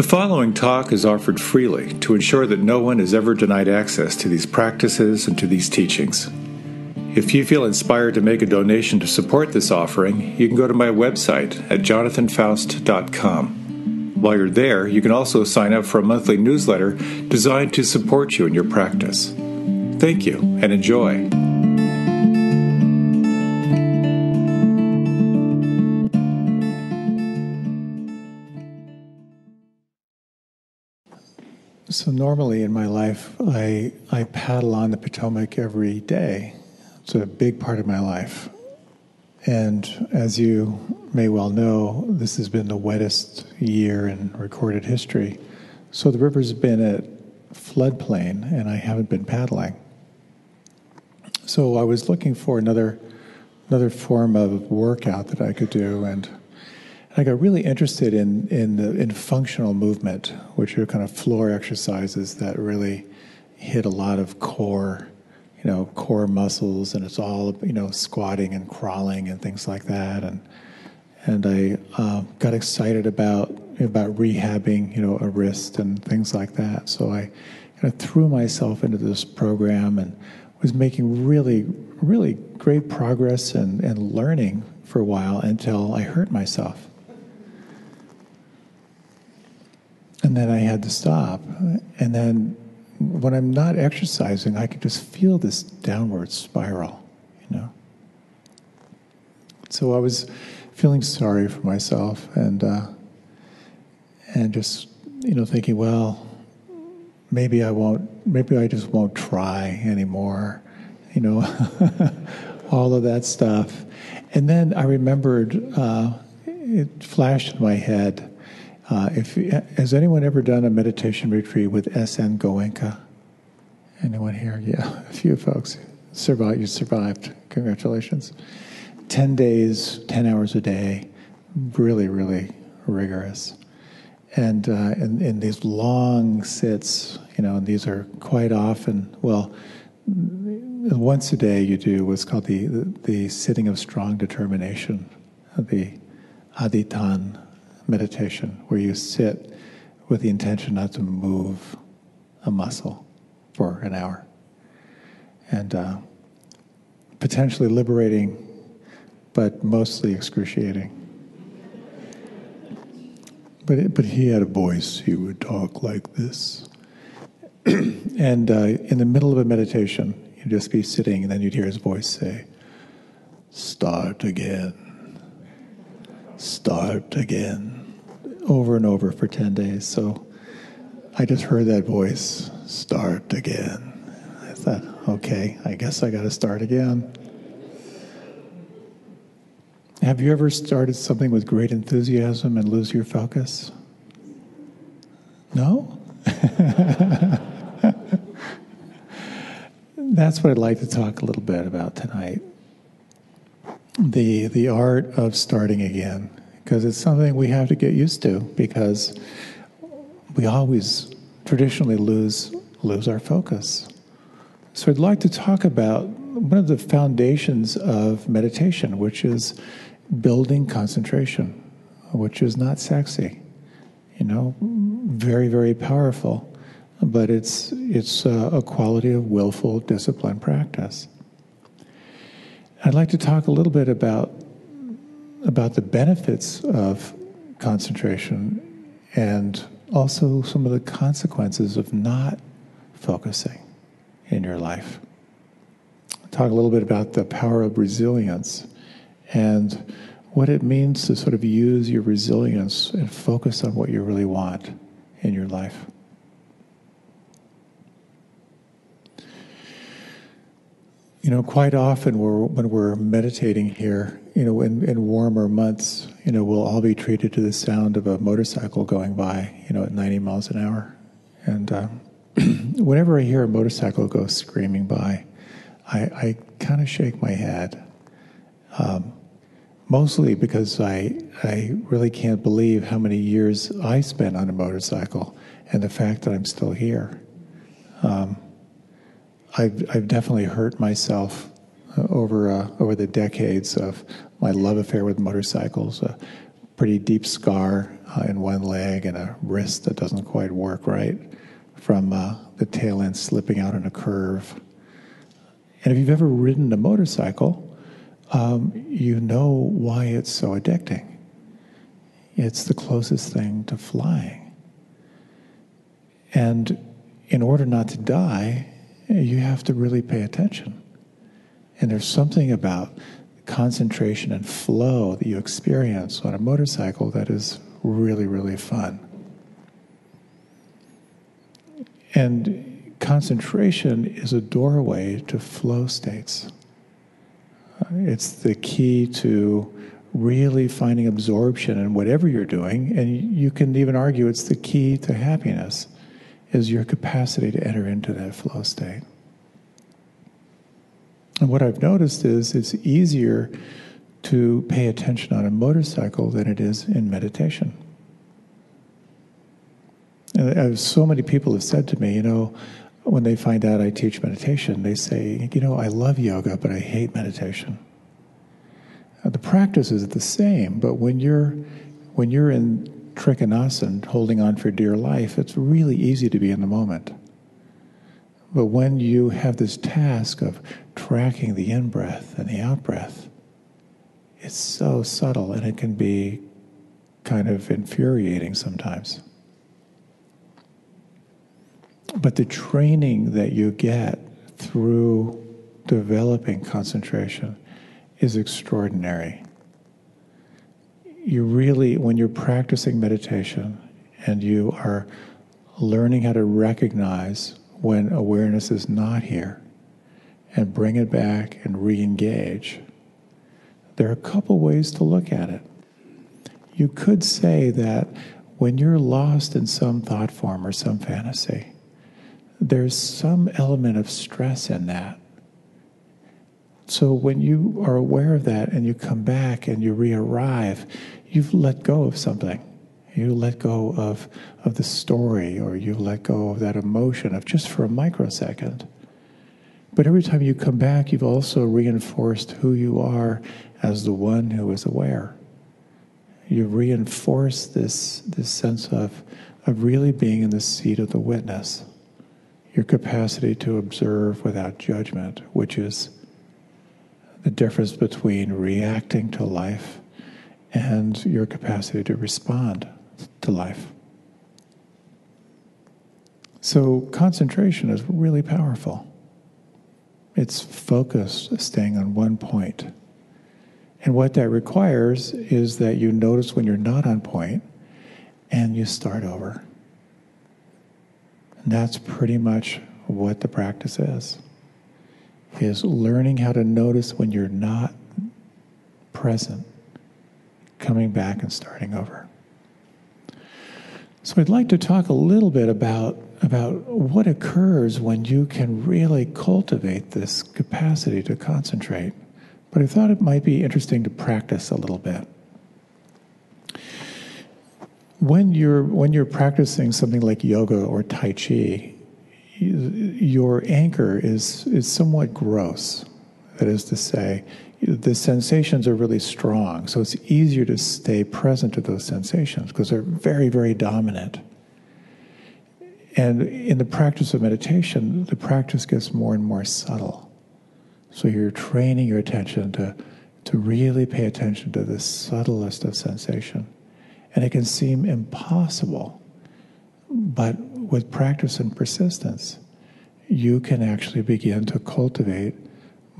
The following talk is offered freely to ensure that no one is ever denied access to these practices and to these teachings. If you feel inspired to make a donation to support this offering, you can go to my website at jonathanfoust.com. While you're there, you can also sign up for a monthly newsletter designed to support you in your practice. Thank you and enjoy. So normally in my life, I I paddle on the Potomac every day. It's a big part of my life. And as you may well know, this has been the wettest year in recorded history. So the river's been at floodplain, and I haven't been paddling. So I was looking for another another form of workout that I could do, and I got really interested in in the, in functional movement, which are kind of floor exercises that really hit a lot of core, you know, core muscles, and it's all you know squatting and crawling and things like that, and and I uh, got excited about about rehabbing, you know, a wrist and things like that. So I kind of threw myself into this program and was making really really great progress and, and learning for a while until I hurt myself. And then I had to stop. And then when I'm not exercising, I can just feel this downward spiral, you know. So I was feeling sorry for myself and uh, and just you know thinking, well, maybe I won't, maybe I just won't try anymore, you know, all of that stuff. And then I remembered, uh, it flashed in my head uh, if has anyone ever done a meditation retreat with S.N. Goenka? Anyone here? Yeah, a few folks survived. You survived. Congratulations. Ten days, ten hours a day, really, really rigorous. And uh, in, in these long sits, you know, and these are quite often. Well, once a day you do what's called the the, the sitting of strong determination, the adhitthana meditation where you sit with the intention not to move a muscle for an hour. And uh, potentially liberating, but mostly excruciating. But, it, but he had a voice, he would talk like this. and uh, in the middle of a meditation, you'd just be sitting, and then you'd hear his voice say, Start again. Start again over and over for 10 days. So I just heard that voice start again. I thought, okay, I guess I got to start again. Have you ever started something with great enthusiasm and lose your focus? No? That's what I'd like to talk a little bit about tonight. The, the art of starting again because it's something we have to get used to because we always traditionally lose lose our focus. So I'd like to talk about one of the foundations of meditation, which is building concentration, which is not sexy, you know, very very powerful, but it's it's a, a quality of willful discipline practice. I'd like to talk a little bit about about the benefits of concentration and also some of the consequences of not focusing in your life. Talk a little bit about the power of resilience and what it means to sort of use your resilience and focus on what you really want in your life. You know, quite often we're, when we're meditating here, you know, in, in warmer months, you know, we'll all be treated to the sound of a motorcycle going by, you know, at 90 miles an hour. And uh, whenever I hear a motorcycle go screaming by, I, I kind of shake my head. Um, mostly because I, I really can't believe how many years I spent on a motorcycle and the fact that I'm still here. Um, I've, I've definitely hurt myself over uh, over the decades of my love affair with motorcycles. A pretty deep scar uh, in one leg and a wrist that doesn't quite work right from uh, the tail end slipping out in a curve. And if you've ever ridden a motorcycle, um, you know why it's so addicting. It's the closest thing to flying. And in order not to die, you have to really pay attention. And there's something about concentration and flow that you experience on a motorcycle that is really, really fun. And concentration is a doorway to flow states. Uh, it's the key to really finding absorption in whatever you're doing, and you can even argue it's the key to happiness is your capacity to enter into that flow state. And what I've noticed is it's easier to pay attention on a motorcycle than it is in meditation. And so many people have said to me, you know, when they find out I teach meditation, they say, you know, I love yoga, but I hate meditation. Uh, the practice is the same, but when you're when you're in trikonasana, holding on for dear life, it's really easy to be in the moment. But when you have this task of tracking the in breath and the out breath, it's so subtle and it can be kind of infuriating sometimes. But the training that you get through developing concentration is extraordinary. You really, when you're practicing meditation and you are learning how to recognize when awareness is not here and bring it back and re engage, there are a couple ways to look at it. You could say that when you're lost in some thought form or some fantasy, there's some element of stress in that. So when you are aware of that and you come back and you re arrive, you've let go of something. You let go of, of the story or you let go of that emotion of just for a microsecond. But every time you come back, you've also reinforced who you are as the one who is aware. You reinforce this, this sense of, of really being in the seat of the witness, your capacity to observe without judgment, which is the difference between reacting to life and your capacity to respond to life. So, concentration is really powerful. It's focused, staying on one point. And what that requires is that you notice when you're not on point and you start over. And that's pretty much what the practice is. Is learning how to notice when you're not present, coming back and starting over. So I'd like to talk a little bit about, about what occurs when you can really cultivate this capacity to concentrate. But I thought it might be interesting to practice a little bit. When you're, when you're practicing something like yoga or Tai Chi, your anchor is, is somewhat gross. That is to say, the sensations are really strong, so it's easier to stay present to those sensations because they're very, very dominant. And in the practice of meditation, the practice gets more and more subtle. So you're training your attention to, to really pay attention to the subtlest of sensation. And it can seem impossible, but with practice and persistence, you can actually begin to cultivate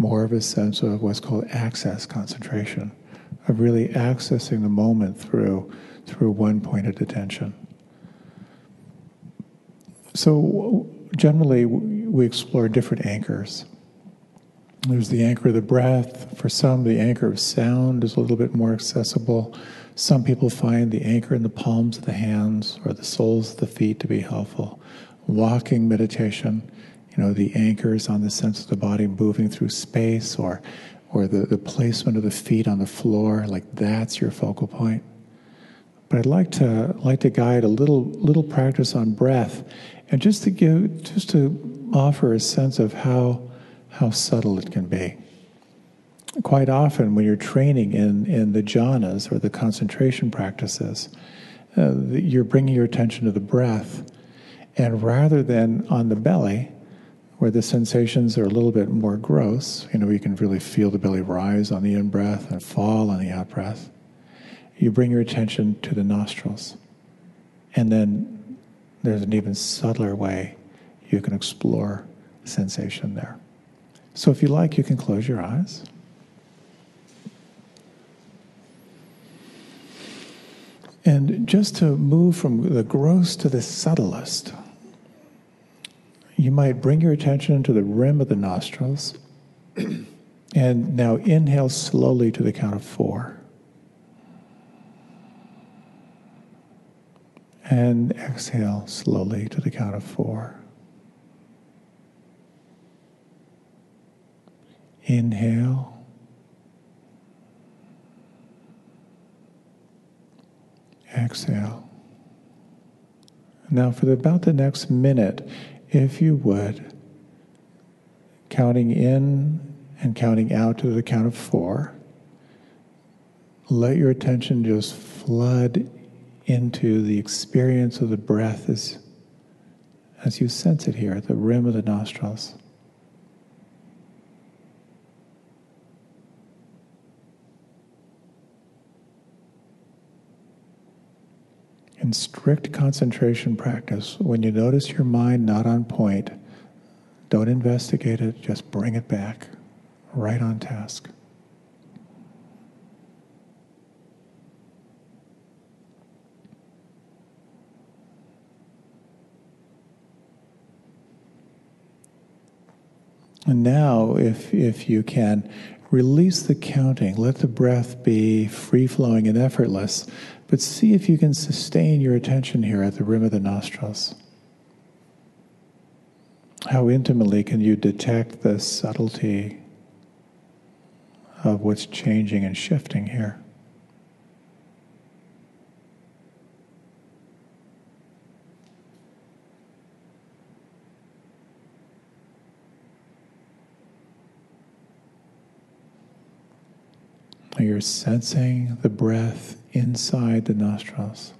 more of a sense of what's called access concentration, of really accessing the moment through, through one pointed attention. So, generally, we explore different anchors. There's the anchor of the breath. For some, the anchor of sound is a little bit more accessible. Some people find the anchor in the palms of the hands or the soles of the feet to be helpful. Walking meditation you know, the anchors on the sense of the body moving through space or, or the, the placement of the feet on the floor, like that's your focal point. But I'd like to like to guide a little little practice on breath, and just to give just to offer a sense of how how subtle it can be. quite often when you're training in, in the jhanas or the concentration practices, uh, you're bringing your attention to the breath. And rather than on the belly, where the sensations are a little bit more gross, you know, you can really feel the belly rise on the in breath and fall on the out breath, you bring your attention to the nostrils. And then there's an even subtler way you can explore sensation there. So if you like, you can close your eyes. And just to move from the gross to the subtlest, you might bring your attention to the rim of the nostrils. and now inhale slowly to the count of four. And exhale slowly to the count of four. Inhale. Exhale. Now, for about the next minute, if you would, counting in and counting out to the count of four, let your attention just flood into the experience of the breath as, as you sense it here at the rim of the nostrils. In strict concentration practice, when you notice your mind not on point, don't investigate it, just bring it back right on task. And now, if, if you can, release the counting. Let the breath be free flowing and effortless. But see if you can sustain your attention here at the rim of the nostrils. How intimately can you detect the subtlety of what's changing and shifting here? You're sensing the breath inside the nostrils.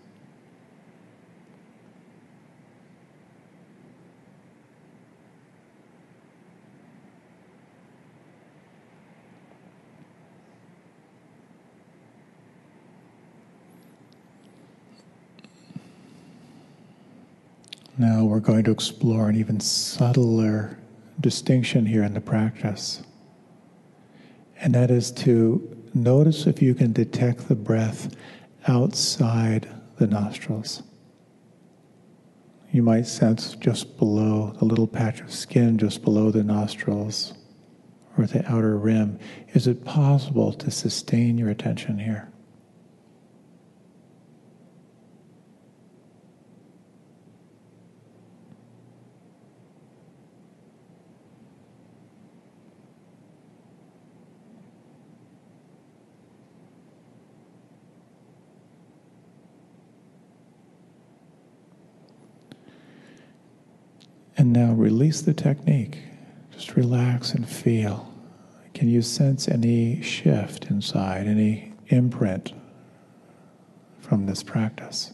Now we're going to explore an even subtler distinction here in the practice. And that is to notice if you can detect the breath outside the nostrils. You might sense just below the little patch of skin just below the nostrils or the outer rim. Is it possible to sustain your attention here? And now release the technique. Just relax and feel. Can you sense any shift inside, any imprint from this practice?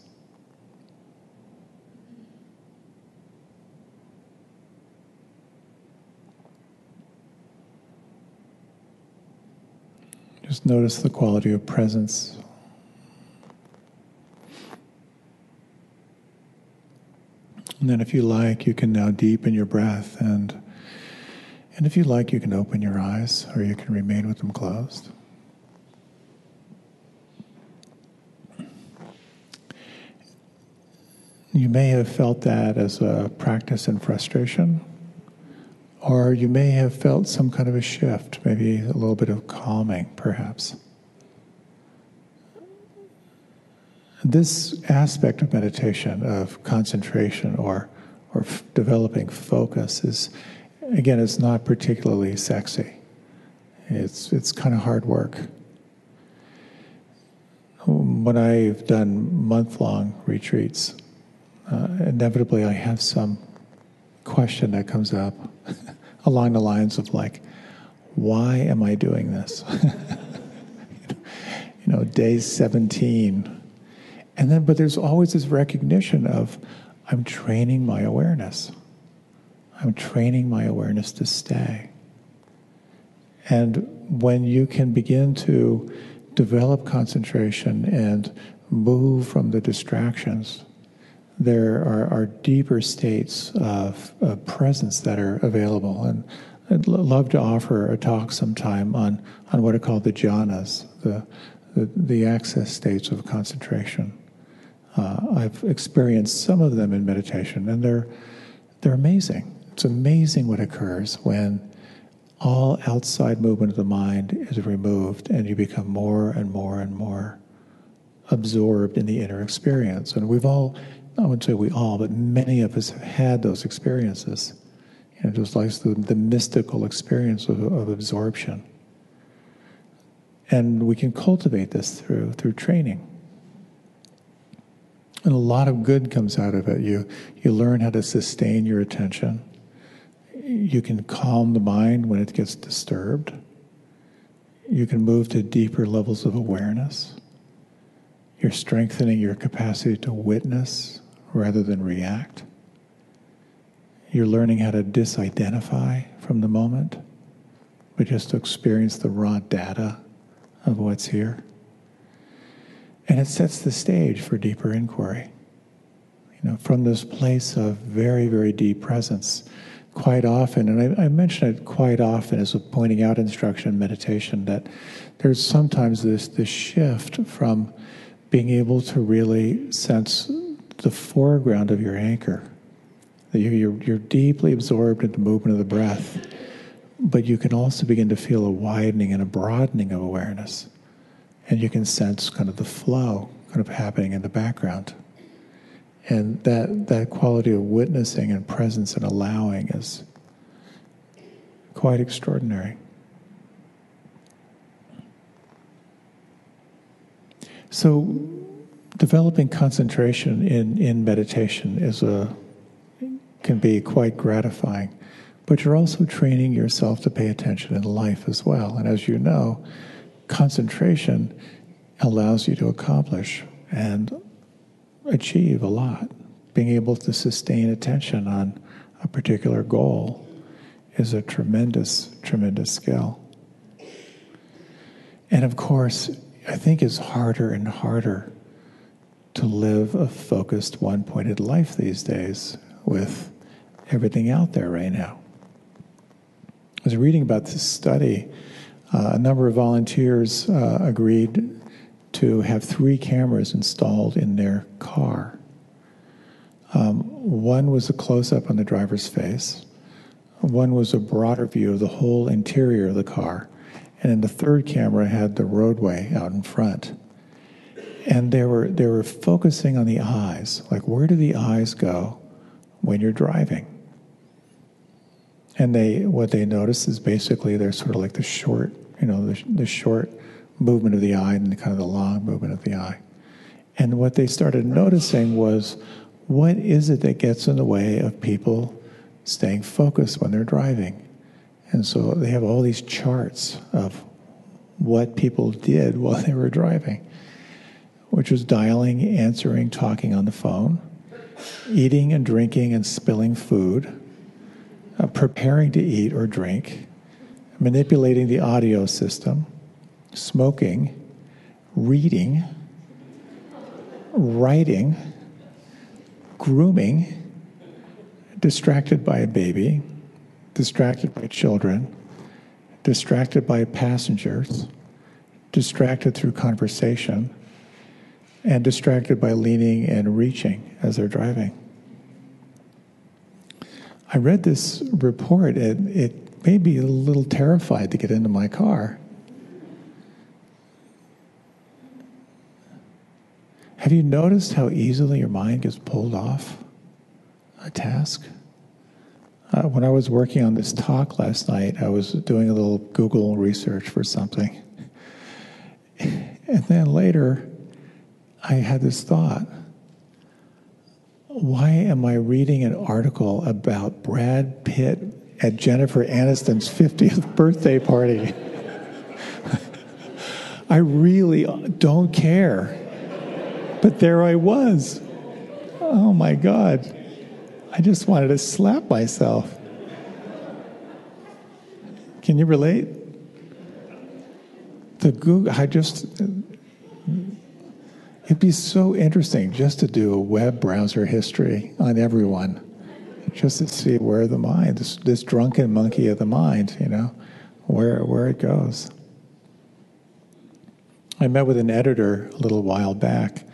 Just notice the quality of presence And then if you like, you can now deepen your breath and and if you like, you can open your eyes or you can remain with them closed. You may have felt that as a practice in frustration, or you may have felt some kind of a shift, maybe a little bit of calming, perhaps. This aspect of meditation, of concentration or, or f- developing focus, is again, it's not particularly sexy. It's, it's kind of hard work. When I've done month long retreats, uh, inevitably I have some question that comes up along the lines of, like, why am I doing this? you know, day 17. And then, but there's always this recognition of, I'm training my awareness. I'm training my awareness to stay. And when you can begin to develop concentration and move from the distractions, there are, are deeper states of, of, presence that are available. And I'd love to offer a talk sometime on, on what are called the jhanas, the, the, the access states of concentration. I've experienced some of them in meditation, and they're, they're amazing. It's amazing what occurs when all outside movement of the mind is removed and you become more and more and more absorbed in the inner experience. And we've all, I wouldn't say we all, but many of us have had those experiences. You know, just like the, the mystical experience of, of absorption. And we can cultivate this through through training. And a lot of good comes out of it. You you learn how to sustain your attention you can calm the mind when it gets disturbed. You can move to deeper levels of awareness. You're strengthening your capacity to witness rather than react. You're learning how to disidentify from the moment, but just to experience the raw data of what's here. And it sets the stage for deeper inquiry. You know, from this place of very, very deep presence quite often, and I, I mention it quite often as a pointing out instruction in meditation, that there's sometimes this, this shift from being able to really sense the foreground of your anchor. That you're, you're deeply absorbed in the movement of the breath, but you can also begin to feel a widening and a broadening of awareness. And you can sense kind of the flow kind of happening in the background. And that, that quality of witnessing and presence and allowing is quite extraordinary. So, developing concentration in, in meditation is a can be quite gratifying, but you're also training yourself to pay attention in life as well. And as you know, concentration allows you to accomplish and achieve a lot. Being able to sustain attention on a particular goal is a tremendous, tremendous skill. And of course, I think it's harder and harder to live a focused, one pointed life these days with everything out there right now. I was reading about this study. Uh, a number of volunteers uh, agreed to have three cameras installed in their car. Um, one was a close up on the driver's face, one was a broader view of the whole interior of the car, and then the third camera had the roadway out in front. And they were, they were focusing on the eyes, like where do the eyes go when you're driving? And they, what they noticed is basically they're sort of like the short, you know, the, the short movement of the eye and the kind of the long movement of the eye. And what they started noticing was what is it that gets in the way of people staying focused when they're driving? And so they have all these charts of what people did while they were driving, which was dialing, answering, talking on the phone, eating and drinking and spilling food, uh, preparing to eat or drink, manipulating the audio system smoking, reading, writing, grooming, distracted by a baby, distracted by children, distracted by passengers, distracted through conversation, and distracted by leaning and reaching as they're driving. I read this report. It, it made me a little terrified to get into my car. Have you noticed how easily your mind gets pulled off a task? Uh, when I was working on this talk last night, I was doing a little Google research for something. And then later, I had this thought why am I reading an article about Brad Pitt at Jennifer Aniston's 50th birthday party. I really don't care. But there I was. Oh my God. I just wanted to slap myself. Can you relate? The Google, I just, it'd be so interesting just to do a web browser history on everyone, just to see where the mind, this, this drunken monkey of the mind, you know, where, where it goes. I met with an editor a little while back,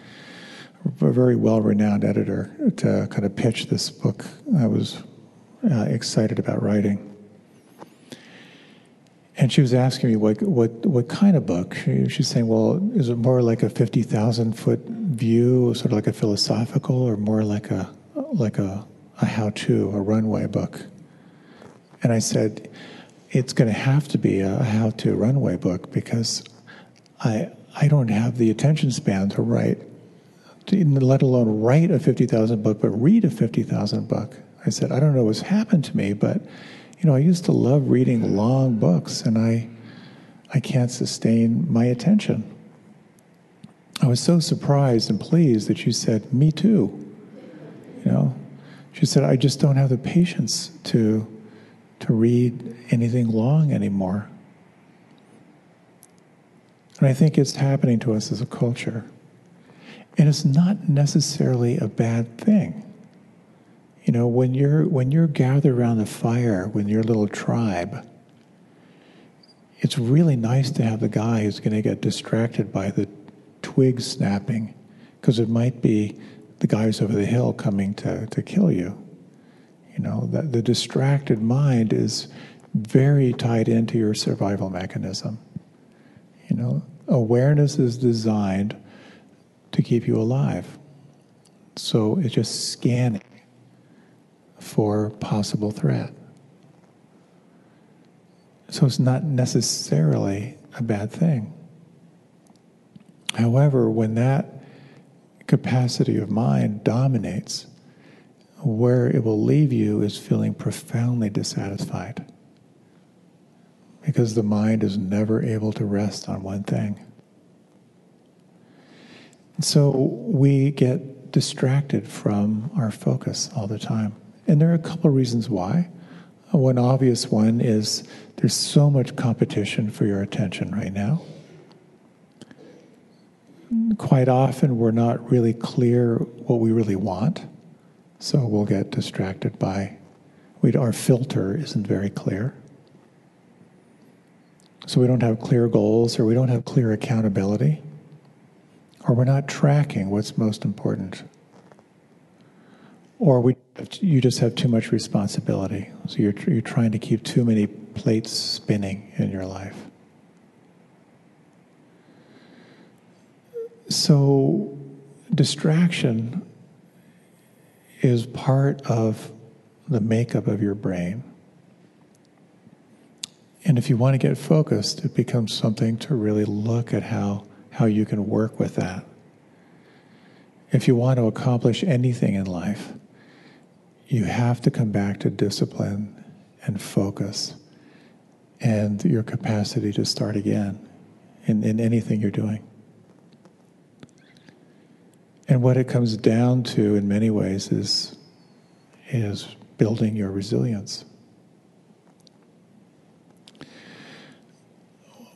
a very well renowned editor, to kind of pitch this book I was uh, excited about writing. And she was asking me what what what kind of book. She, she's saying, "Well, is it more like a fifty thousand foot view, sort of like a philosophical, or more like a like a a how to, a runway book?" And I said, "It's going to have to be a how to runway book because I I don't have the attention span to write, to, let alone write a fifty thousand book, but read a fifty thousand book." I said, "I don't know what's happened to me, but." You know, I used to love reading long books, and I, I can't sustain my attention. I was so surprised and pleased that you said, "Me too." You know, she said, "I just don't have the patience to, to read anything long anymore." And I think it's happening to us as a culture. And it's not necessarily a bad thing. You know, when you're when you're gathered around the fire with your little tribe, it's really nice to have the guy who's going to get distracted by the twigs snapping, because it might be the guys over the hill coming to, to kill you. You know, that the distracted mind is very tied into your survival mechanism. You know, awareness is designed to keep you alive. So it's just scanning for possible threat. So it's not necessarily a bad thing. However, when that capacity of mind dominates, where it will leave you is feeling profoundly dissatisfied because the mind is never able to rest on one thing. So we get distracted from our focus all the time. And there are a couple of reasons why. One obvious one is there's so much competition for your attention right now. Quite often, we're not really clear what we really want, so we'll get distracted by we, our filter isn't very clear. So we don't have clear goals, or we don't have clear accountability, or we're not tracking what's most important or we, you just have too much responsibility. So you're, you're trying to keep too many plates spinning in your life. So, distraction is part of the makeup of your brain. And if you want to get focused, it becomes something to really look at how, how you can work with that. If you want to accomplish anything in life, you have to come back to discipline and focus and your capacity to start again in, in anything you're doing. And what it comes down to in many ways is, is building your resilience.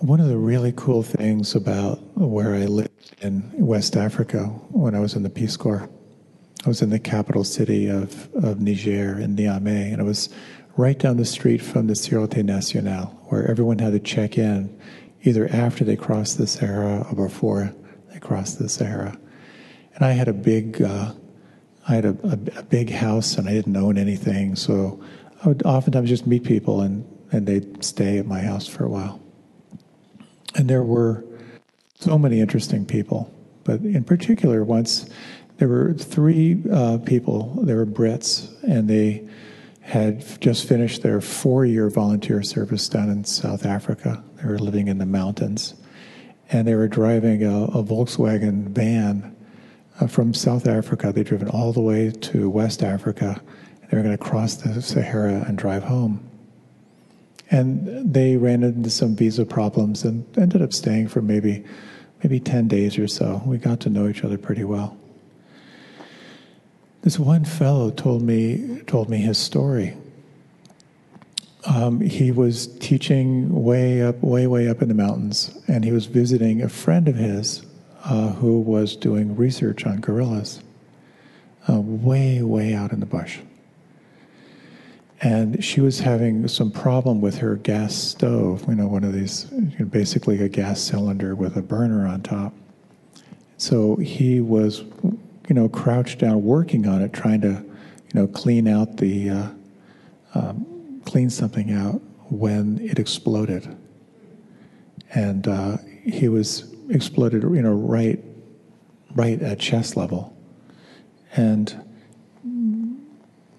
One of the really cool things about where I lived in West Africa when I was in the Peace Corps I was in the capital city of, of Niger, in Niamey, and it was right down the street from the Sûreté Nationale, where everyone had to check in either after they crossed the Sahara or before they crossed the Sahara. And I had a big, uh, I had a, a, a, big house, and I didn't own anything, so I would oftentimes just meet people, and, and they'd stay at my house for a while. And there were so many interesting people, but in particular, once there were three uh, people, they were Brits, and they had just finished their four year volunteer service down in South Africa. They were living in the mountains. And they were driving a, a Volkswagen van uh, from South Africa. They'd driven all the way to West Africa. They were going to cross the Sahara and drive home. And they ran into some visa problems and ended up staying for maybe maybe 10 days or so. We got to know each other pretty well. This one fellow told me told me his story. Um, he was teaching way up, way, way up in the mountains, and he was visiting a friend of his uh, who was doing research on gorillas, uh, way, way out in the bush and she was having some problem with her gas stove. You know, one of these, basically a gas cylinder with a burner on top. So he was, you know, crouched down working on it, trying to, you know, clean out the, uh, um, clean something out when it exploded. And uh, he was exploded, you know, right, right at chest level, and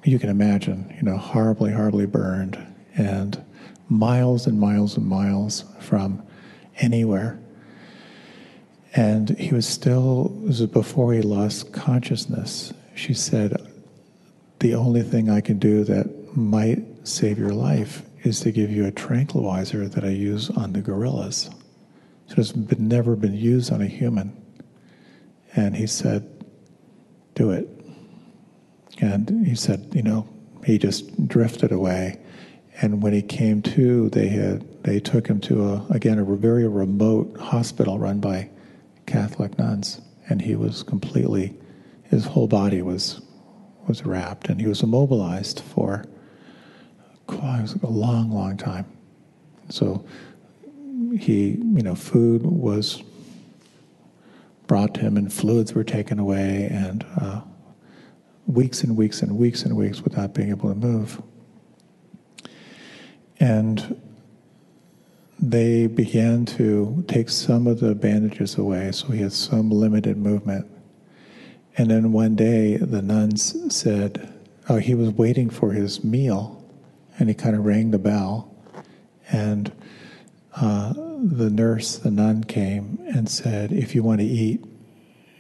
you can imagine, you know, horribly, horribly burned and miles and miles and miles from anywhere. And he was still, was before he lost consciousness. She said, The only thing I can do that might save your life is to give you a tranquilizer that I use on the gorillas. So it's been, never been used on a human. And he said, Do it. And he said, you know, he just drifted away. And when he came to, they had they took him to a again a very remote hospital run by Catholic nuns, and he was completely, his whole body was was wrapped, and he was immobilized for quite a long, long time. So he, you know, food was brought to him, and fluids were taken away, and uh, weeks and weeks and weeks and weeks without being able to move. And they began to take some of the bandages away, so he had some limited movement. And then one day the nuns said, Oh, he was waiting for his meal, and he kind of rang the bell. And uh, the nurse, the nun, came and said, If you want to eat,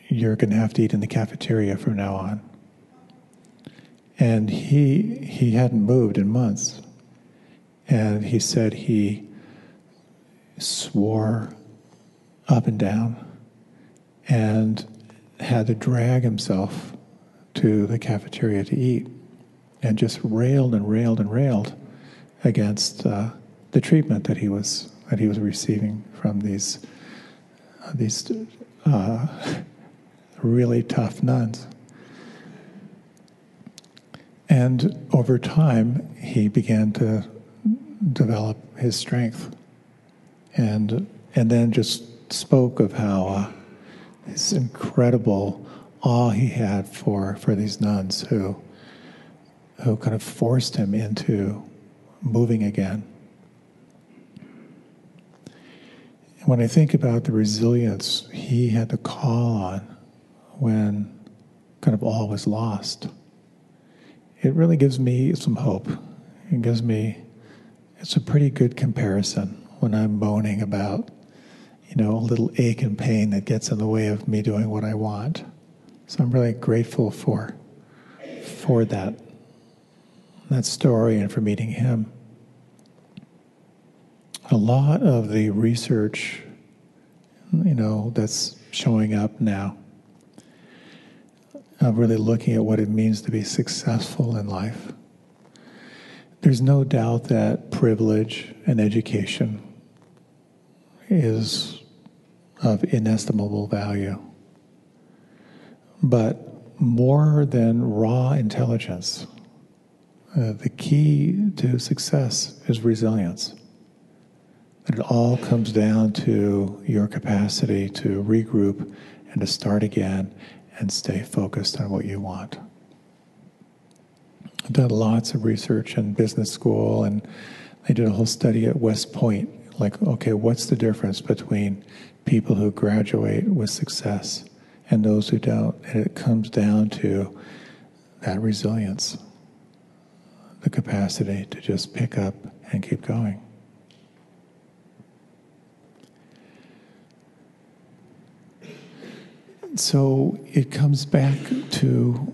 you're going to have to eat in the cafeteria from now on and he he hadn't moved in months and he said he swore up and down and had to drag himself to the cafeteria to eat and just railed and railed and railed against uh, the treatment that he was that he was receiving from these uh, these uh, really tough nuns and over time, he began to develop his strength. And, and then just spoke of how uh, this incredible awe he had for, for these nuns who, who kind of forced him into moving again. And when I think about the resilience he had to call on when kind of all was lost it really gives me some hope. It gives me, it's a pretty good comparison when I'm moaning about, you know, a little ache and pain that gets in the way of me doing what I want. So I'm really grateful for, for that, that story and for meeting him. A lot of the research, you know, that's showing up now of really looking at what it means to be successful in life. There's no doubt that privilege and education is of inestimable value. But more than raw intelligence, uh, the key to success is resilience. It all comes down to your capacity to regroup and to start again and stay focused on what you want. I've done lots of research in business school, and they did a whole study at West Point. Like, okay, what's the difference between people who graduate with success and those who don't? And it comes down to that resilience, the capacity to just pick up and keep going. so it comes back to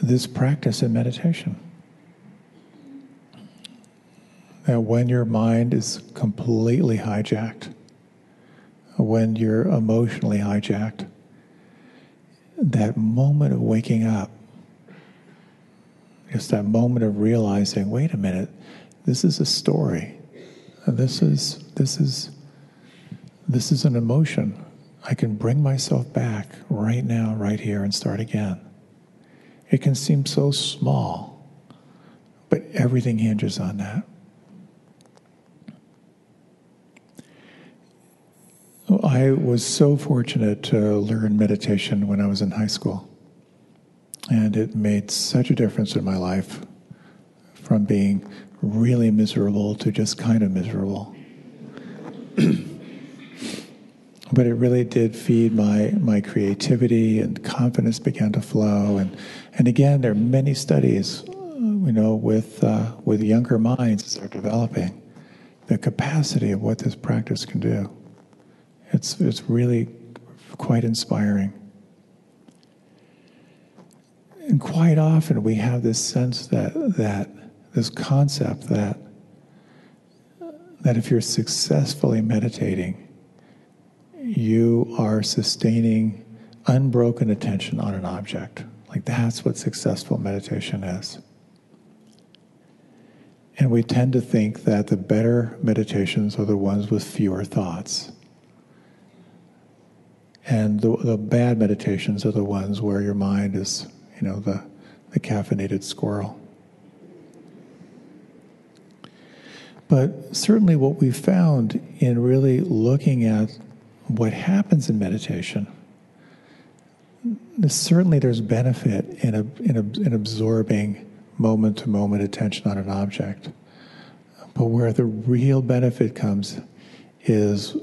this practice in meditation. That when your mind is completely hijacked, when you're emotionally hijacked, that moment of waking up, just that moment of realizing, wait a minute, this is a story. This is this is this is an emotion. I can bring myself back right now, right here, and start again. It can seem so small, but everything hinges on that. I was so fortunate to learn meditation when I was in high school. And it made such a difference in my life from being really miserable to just kind of miserable. but it really did feed my, my creativity and confidence began to flow. And, and again, there are many studies, you know, with, uh, with younger minds as they're developing the capacity of what this practice can do. It's, it's really quite inspiring. And quite often we have this sense that, that this concept that, that if you're successfully meditating, you are sustaining unbroken attention on an object. Like that's what successful meditation is. And we tend to think that the better meditations are the ones with fewer thoughts. And the, the bad meditations are the ones where your mind is, you know, the, the caffeinated squirrel. But certainly, what we found in really looking at what happens in meditation, certainly there's benefit in, a, in, a, in absorbing moment to moment attention on an object. But where the real benefit comes is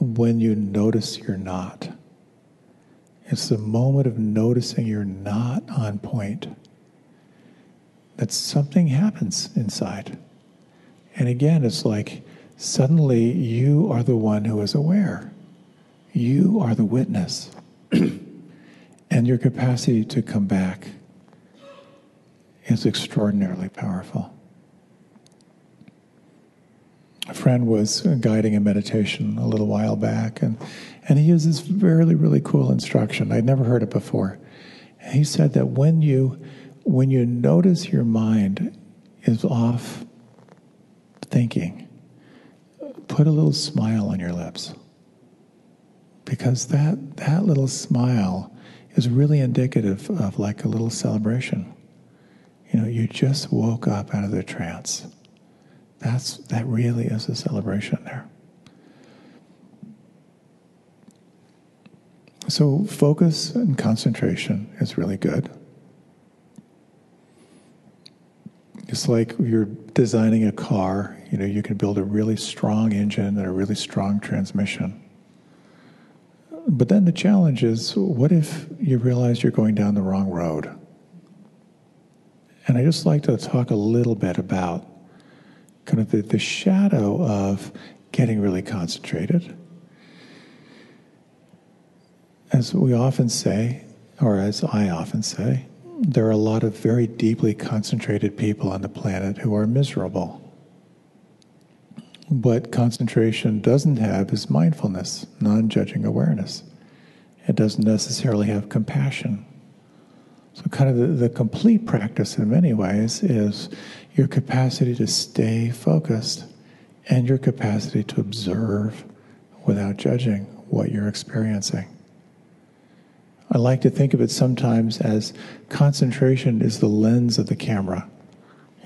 when you notice you're not. It's the moment of noticing you're not on point that something happens inside. And again, it's like suddenly you are the one who is aware. You are the witness. and your capacity to come back is extraordinarily powerful a friend was guiding a meditation a little while back, and, and he used this really, really cool instruction. I'd never heard it before. He said that when you when you notice your mind is off thinking, put a little smile on your lips. Because that that little smile is really indicative of like a little celebration. You know, you just woke up out of the trance. That's, that really is a celebration there. So, focus and concentration is really good. It's like you're designing a car, you know, you can build a really strong engine and a really strong transmission. But then the challenge is what if you realize you're going down the wrong road? And I just like to talk a little bit about kind of the, the shadow of getting really concentrated. As we often say, or as I often say, there are a lot of very deeply concentrated people on the planet who are miserable. What concentration doesn't have is mindfulness, non judging awareness. It doesn't necessarily have compassion. So, kind of the, the complete practice in many ways is your capacity to stay focused and your capacity to observe without judging what you're experiencing. I like to think of it sometimes as concentration is the lens of the camera.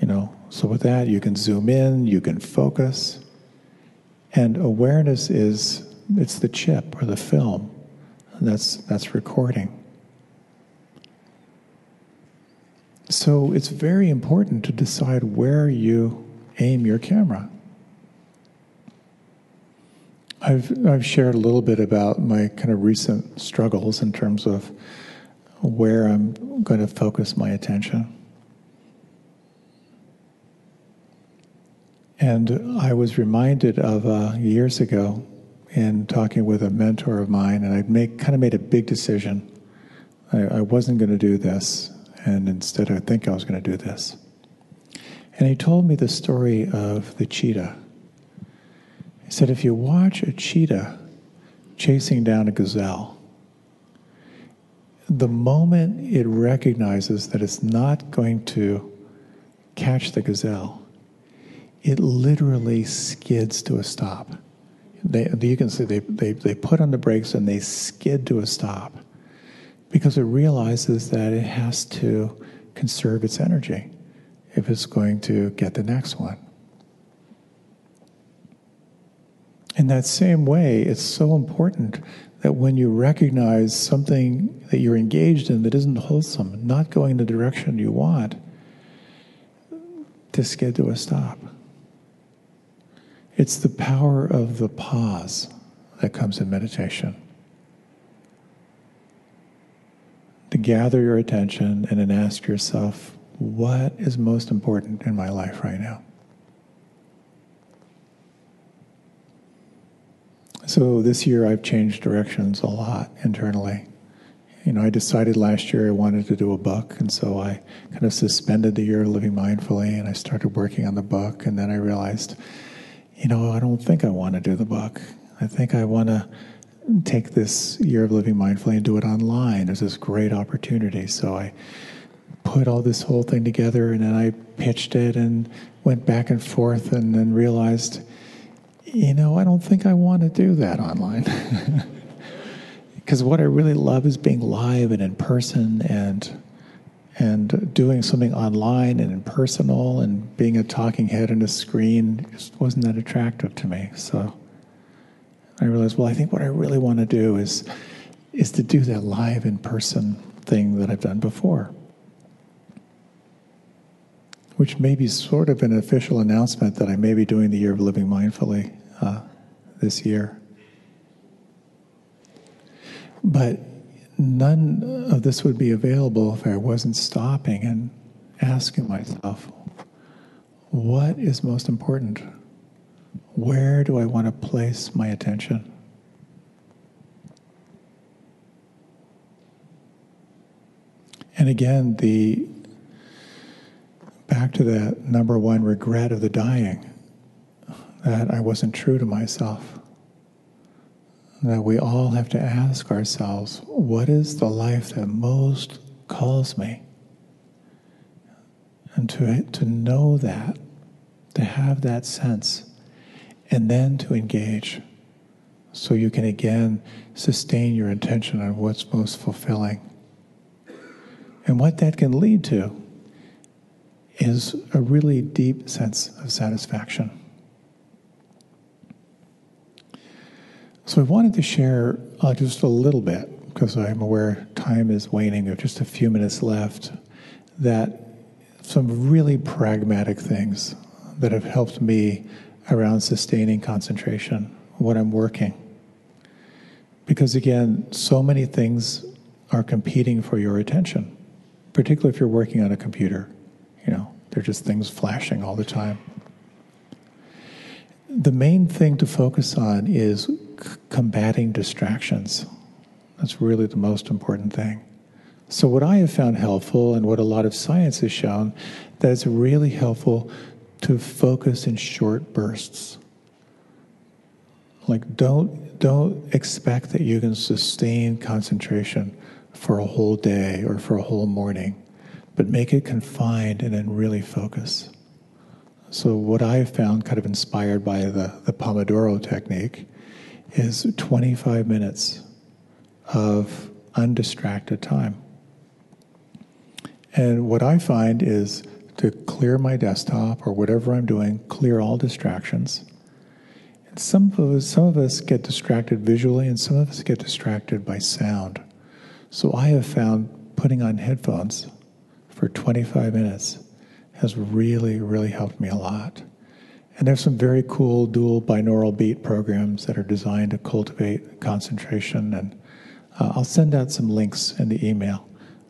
You know, so with that you can zoom in, you can focus, and awareness is it's the chip or the film. And That's that's recording. So it's very important to decide where you aim your camera. I've, I've shared a little bit about my kind of recent struggles in terms of where I'm going to focus my attention. And I was reminded of uh, years ago in talking with a mentor of mine, and I make, kind of made a big decision. I, I wasn't going to do this and instead I think I was going to do this. And he told me the story of the cheetah. He said, if you watch a cheetah chasing down a gazelle, the moment it recognizes that it's not going to catch the gazelle, it literally skids to a stop. They, you can see they, they, they put on the brakes and they skid to a stop because it realizes that it has to conserve its energy if it's going to get the next one. In that same way, it's so important that when you recognize something that you're engaged in that isn't wholesome, not going the direction you want, to get to a stop. It's the power of the pause that comes in meditation. To gather your attention and then ask yourself, what is most important in my life right now? So this year I've changed directions a lot internally. You know, I decided last year I wanted to do a book, and so I kind of suspended the year of living mindfully and I started working on the book, and then I realized, you know, I don't think I want to do the book. I think I want to take this year of living mindfully and do it online. There's this great opportunity. So I put all this whole thing together and then I pitched it and went back and forth and then realized you know, I don't think I want to do that online. Because what I really love is being live and in person and and doing something online and impersonal and being a talking head on a screen just wasn't that attractive to me. So I realized, well, I think what I really want to do is is to do that live in person thing that I've done before. Which may be sort of an official announcement that I may be doing the year of living mindfully uh, this year. But none of this would be available if I wasn't stopping and asking myself, what is most important? Where do I want to place my attention? And again, the back to that number one regret of the dying that I wasn't true to myself. That we all have to ask ourselves what is the life that most calls me? And to, to know that, to have that sense, and then to engage so you can again sustain your intention on what's most fulfilling. And what that can lead to is a really deep sense of satisfaction. So I wanted to share uh, just a little bit, because I'm aware time is waning, have just a few minutes left, that some really pragmatic things that have helped me around sustaining concentration when I'm working. Because again, so many things are competing for your attention, particularly if you're working on a computer. You know, they're just things flashing all the time. The main thing to focus on is combating distractions. That's really the most important thing. So, what I have found helpful, and what a lot of science has shown, that it's really helpful to focus in short bursts. Like, don't don't expect that you can sustain concentration for a whole day or for a whole morning, but make it confined and then really focus. So, what I found, kind of inspired by the, the Pomodoro technique, is 25 minutes of undistracted time. And what I find is to clear my desktop or whatever I'm doing, clear all distractions. And some of us, some of us get distracted visually, and some of us get distracted by sound. So I have found putting on headphones for 25 minutes has really, really helped me a lot. And there's some very cool dual binaural beat programs that are designed to cultivate concentration. And uh, I'll send out some links in the email.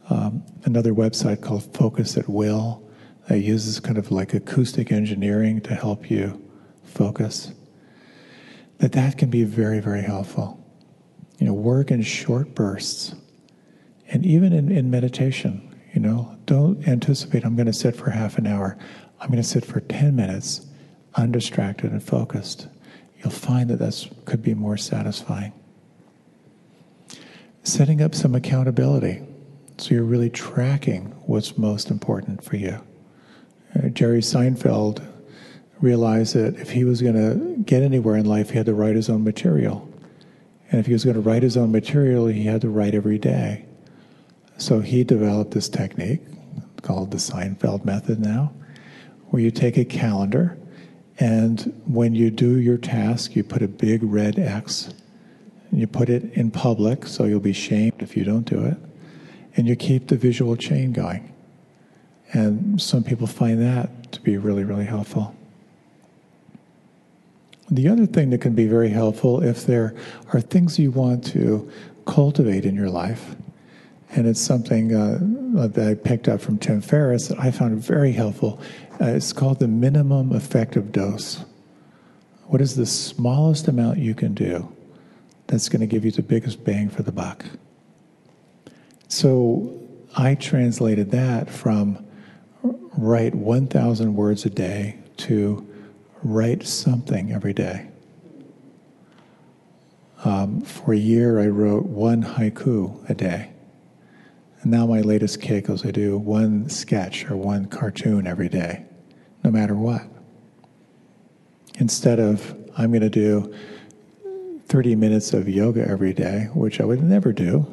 Um, another website called Focus at Will that uses kind of like acoustic engineering to help you focus. That that can be very, very helpful. You know, work in short bursts. And even in, in meditation, you know, don't anticipate I'm going to sit for half an hour. I'm going to sit for 10 minutes undistracted and focused. You'll find that that could be more satisfying. Setting up some accountability so you're really tracking what's most important for you. Uh, Jerry Seinfeld realized that if he was going to get anywhere in life, he had to write his own material. And if he was going to write his own material, he had to write every day. So he developed this technique called the Seinfeld method now, where you take a calendar and when you do your task, you put a big red X. And you put it in public, so you'll be shamed if you don't do it. And you keep the visual chain going. And some people find that to be really, really helpful. The other thing that can be very helpful if there are things you want to cultivate in your life, and it's something uh, that I picked up from Tim Ferriss that I found very helpful. Uh, it's called the minimum effective dose. What is the smallest amount you can do that's going to give you the biggest bang for the buck? So I translated that from write 1,000 words a day to write something every day. Um, for a year, I wrote one haiku a day. And now my latest kick is I do one sketch or one cartoon every day, no matter what. Instead of, I'm going to do 30 minutes of yoga every day, which I would never do,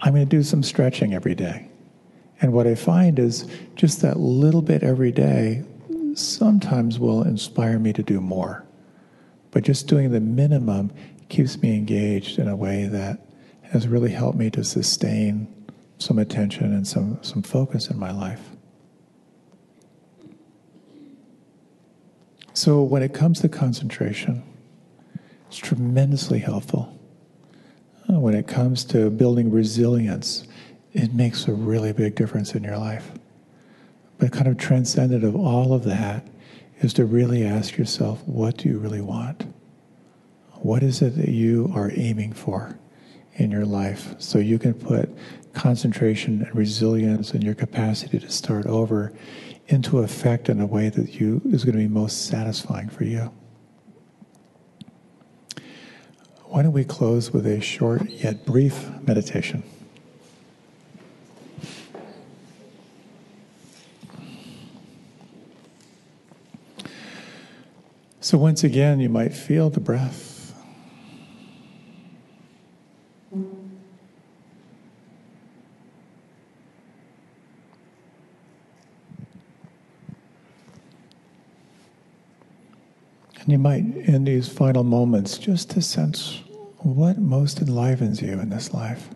I'm going to do some stretching every day. And what I find is just that little bit every day sometimes will inspire me to do more. But just doing the minimum keeps me engaged in a way that has really helped me to sustain some attention and some, some focus in my life. So, when it comes to concentration, it's tremendously helpful. Uh, when it comes to building resilience, it makes a really big difference in your life. But kind of transcendent of all of that is to really ask yourself, what do you really want? What is it that you are aiming for in your life so you can put concentration and resilience and your capacity to start over into effect in a way that you is going to be most satisfying for you. Why don't we close with a short yet brief meditation? So, once again, you might feel the breath. And you might, in these final moments, just to sense what most enlivens you in this life.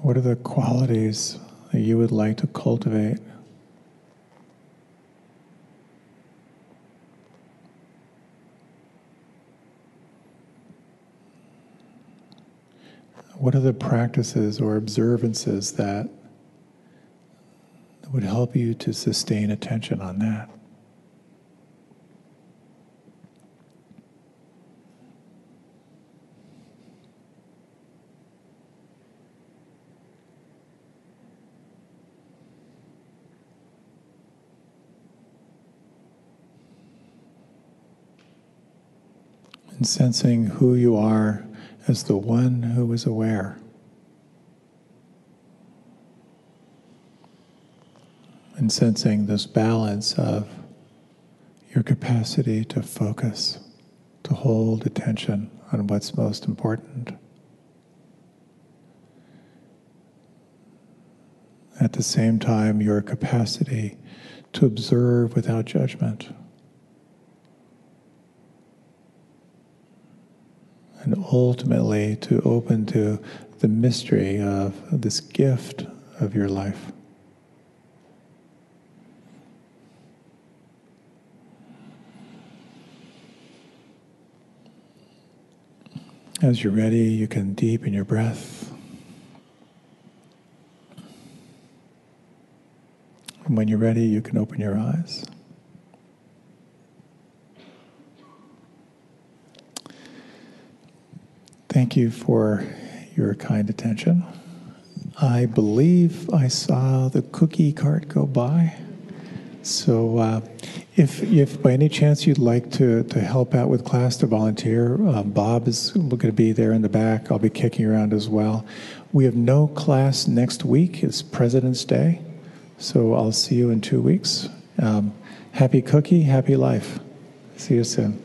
What are the qualities that you would like to cultivate? What are the practices or observances that would help you to sustain attention on that? And sensing who you are as the one who is aware. And sensing this balance of your capacity to focus, to hold attention on what's most important. At the same time, your capacity to observe without judgment. and ultimately to open to the mystery of this gift of your life. As you're ready, you can deepen your breath. And when you're ready, you can open your eyes. Thank you for your kind attention. I believe I saw the cookie cart go by. So, uh, if, if by any chance you'd like to, to help out with class to volunteer, uh, Bob is going to be there in the back. I'll be kicking around as well. We have no class next week. It's President's Day. So, I'll see you in two weeks. Um, happy cookie, happy life. See you soon.